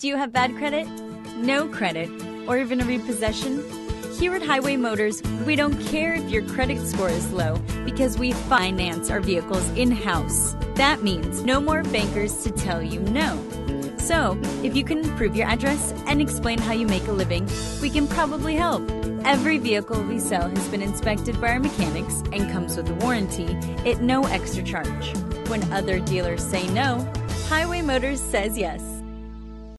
Do you have bad credit? No credit? Or even a repossession? Here at Highway Motors, we don't care if your credit score is low because we finance our vehicles in house. That means no more bankers to tell you no. So, if you can prove your address and explain how you make a living, we can probably help. Every vehicle we sell has been inspected by our mechanics and comes with a warranty at no extra charge. When other dealers say no, Highway Motors says yes.